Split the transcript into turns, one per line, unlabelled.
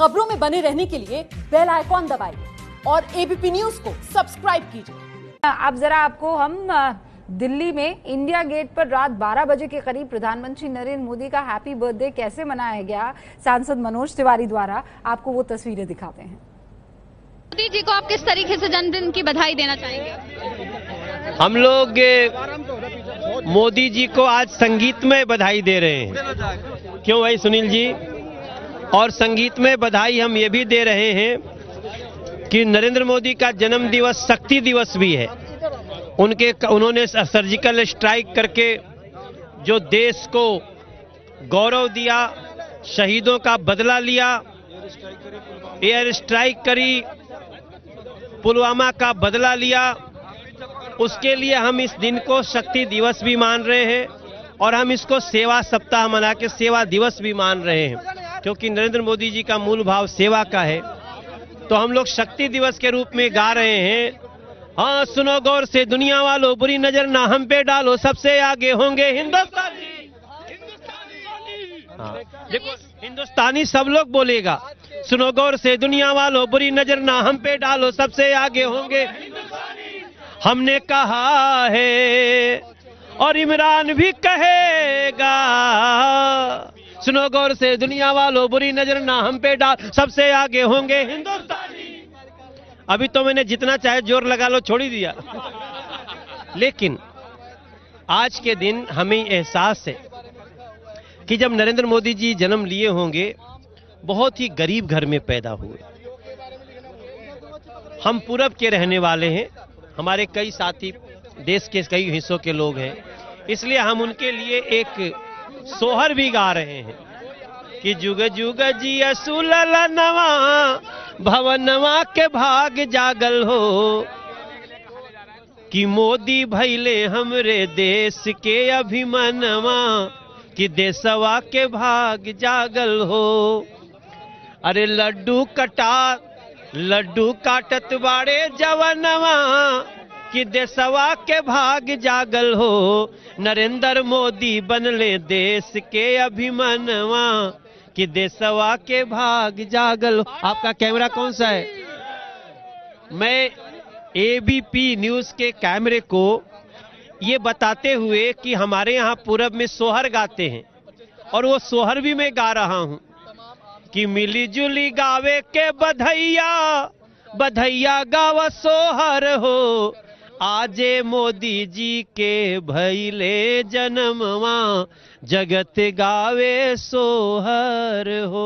खबरों में बने रहने के लिए बेल आइकॉन दबाइए और एबीपी न्यूज़ को सब्सक्राइब कीजिए।
अब जरा आपको हम दिल्ली में इंडिया गेट पर रात 12 बजे के करीब प्रधानमंत्री नरेंद्र मोदी का हैप्पी बर्थडे कैसे मनाया गया सांसद मनोज तिवारी द्वारा आपको वो तस्वीरें दिखाते हैं।
मोदी जी को आप किस तरीके से जन्मदिन की बधाई देना चाहेंगे?
हम लोग मोदी जी को आज संगीतमय बधाई दे रहे हैं। क्यों भाई सुनील जी? और संगीत में बधाई हम ये भी दे रहे हैं कि नरेंद्र मोदी का जन्म दिवस शक्ति दिवस भी है। उनके उन्होंने सर्जिकल स्ट्राइक करके जो देश को गौरव दिया, शहीदों का बदला लिया एयर स्ट्राइक करी, पुलवामा का बदला लिया, उसके लिए हम इस दिन को शक्ति दिवस भी मान रहे हैं और हम इसको सेवा सप्ताह मना के सेवा दिवस भी मान रहे हैं। क्योंकि नरेंद्र मोदी जी का मूल भाव सेवा का है तो हम लोग शक्ति दिवस के रूप में गा रहे हैं। हाँ सुनो गौर से दुनिया वालों बुरी नज़र ना हम पे डालो सबसे आगे होंगे हिंदुस्तानी। हाँ, देखो हिंदुस्तानी सब लोग बोलेगा सुनो गौर से दुनिया वालों बुरी नज़र ना हम पे डालो सबसे आगे होंगे हमने कहा है और इमरान भी कहेगा सुनो गौर से दुनिया वालों, बुरी नज़र ना हम पे डाल। सबसे आगे होंगे हिंदुस्तानी। अभी तो मैंने जितना चाहे ज़ोर लगा लो, छोड़ ही दिया। लेकिन आज के दिन हमें एहसास है कि जब नरेंद्र मोदी जी जन्म लिए होंगे, बहुत ही गरीब घर में पैदा हुए। हम पूरब के रहने वाले हैं। हमारे कई साथी देश के कई हिस्सों के लोग हैं। इसलिए हम उनके लिए एक सोहर भी गा रहे हैं। कि जुग जुग जी सुलल नवा भवनवा के भाग जागल हो। कि मोदी भैले हमरे देश के अभिमनवा, कि देशवा के भाग जागल हो। अरे लड्डू कटा, लड्डू काटत बाड़े जवनवा, कि देशवा के भाग जागल हो। नरेंद्र मोदी बनले देश के अभिमनवा, कि देशवा के भाग जागल आपका कैमरा कौन सा है? मैं एबीपी न्यूज़ के कैमरे को ये बताते हुए कि हमारे यहाँ पूरब में सोहर गाते हैं, और वो सोहर भी मैं गा रहा हूँ, कि मिली जुली गावे के बधैया बधैया गावा सोहर हो आजे मोदी जी के भैले जन्मवा जगत गावे सोहर हो।